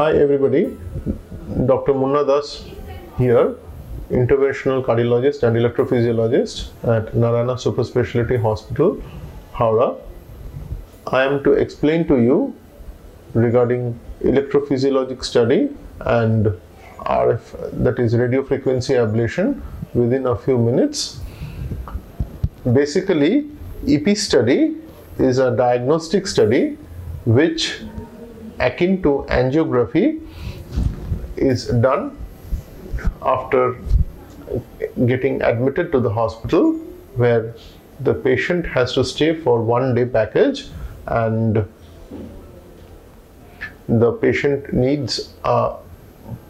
Hi everybody, Dr. Munna Das here, interventional cardiologist and electrophysiologist at Narayana Super Specialty Hospital, Howrah. I am to explain to you regarding electrophysiologic study and RF that is radio frequency ablation within a few minutes. Basically, EP study is a diagnostic study which akin to angiography is done after getting admitted to the hospital where the patient has to stay for one day package and the patient needs a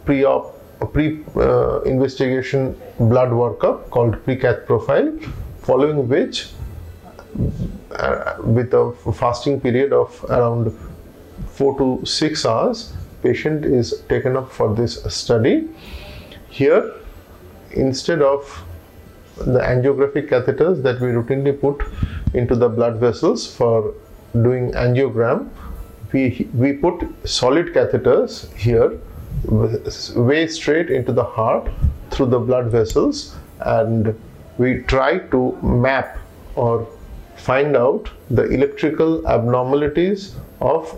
pre-op pre uh, investigation blood workup called pre-cath profile following which uh, with a fasting period of around 4 to 6 hours patient is taken up for this study. Here instead of the angiographic catheters that we routinely put into the blood vessels for doing angiogram we we put solid catheters here way straight into the heart through the blood vessels and we try to map or find out the electrical abnormalities of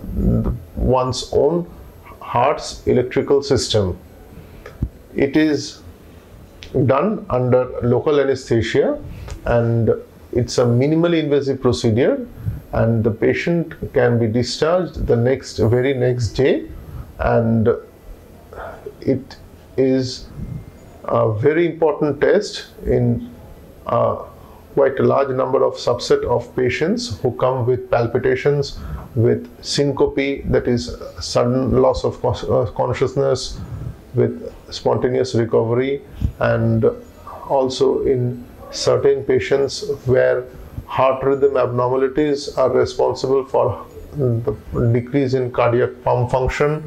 one's own heart's electrical system. It is done under local anesthesia and it's a minimally invasive procedure and the patient can be discharged the next very next day and it is a very important test in uh, quite a large number of subset of patients who come with palpitations with syncope that is sudden loss of uh, consciousness with spontaneous recovery and also in certain patients where heart rhythm abnormalities are responsible for the decrease in cardiac pump function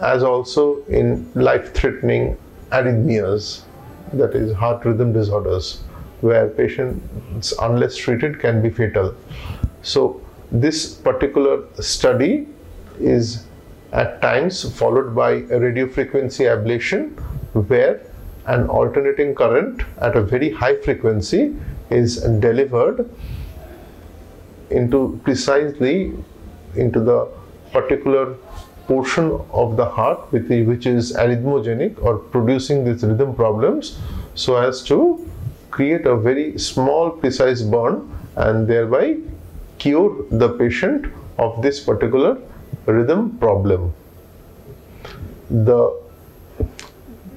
as also in life-threatening arrhythmias that is heart rhythm disorders where patients unless treated can be fatal. So this particular study is at times followed by a radio frequency ablation where an alternating current at a very high frequency is delivered into precisely into the particular portion of the heart which is arrhythmogenic or producing these rhythm problems so as to create a very small precise burn and thereby cure the patient of this particular rhythm problem. The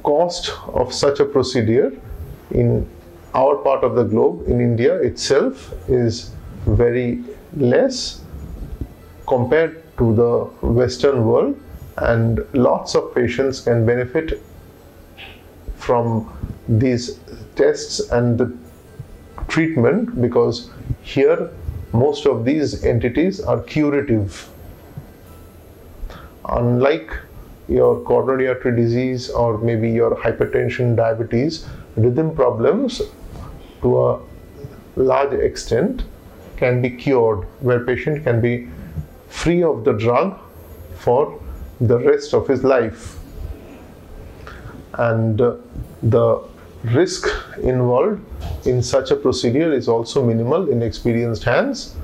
cost of such a procedure in our part of the globe, in India itself, is very less compared to the Western world, and lots of patients can benefit from these tests and the treatment because here most of these entities are curative. Unlike your coronary artery disease or maybe your hypertension, diabetes, rhythm problems to a large extent can be cured where patient can be free of the drug for the rest of his life and uh, the risk involved in such a procedure is also minimal in experienced hands.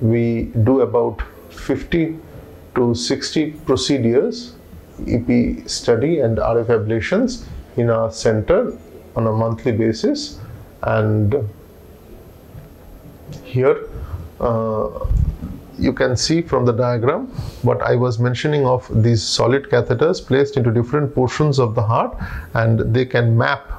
We do about 50 to 60 procedures, EP study and RF ablations in our center on a monthly basis. And here uh, you can see from the diagram what I was mentioning of these solid catheters placed into different portions of the heart and they can map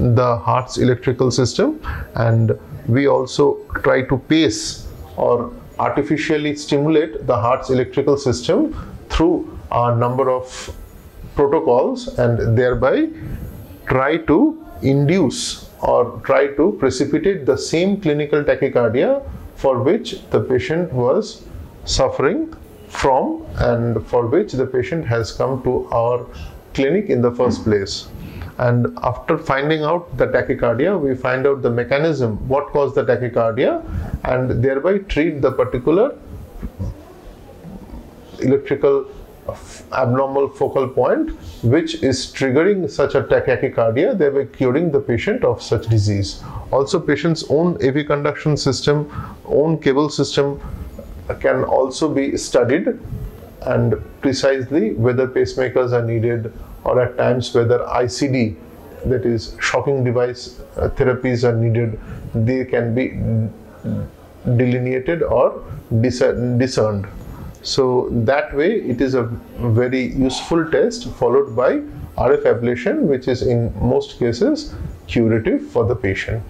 the heart's electrical system and we also try to pace or artificially stimulate the heart's electrical system through a number of protocols and thereby try to induce or try to precipitate the same clinical tachycardia for which the patient was suffering from and for which the patient has come to our clinic in the first place and after finding out the tachycardia we find out the mechanism what caused the tachycardia and thereby treat the particular electrical abnormal focal point which is triggering such a tachycardia thereby curing the patient of such disease. Also patient's own av conduction system own cable system can also be studied and precisely whether pacemakers are needed or at times whether ICD that is shocking device uh, therapies are needed they can be delineated or discerned. So that way it is a very useful test followed by RF ablation which is in most cases curative for the patient